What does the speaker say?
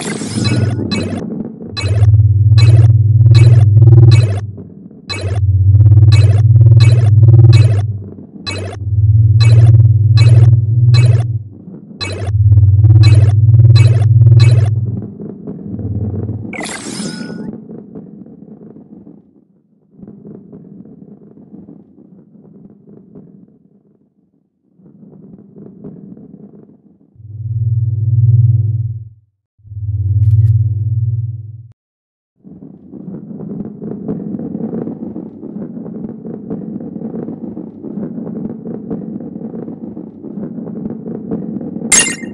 you you.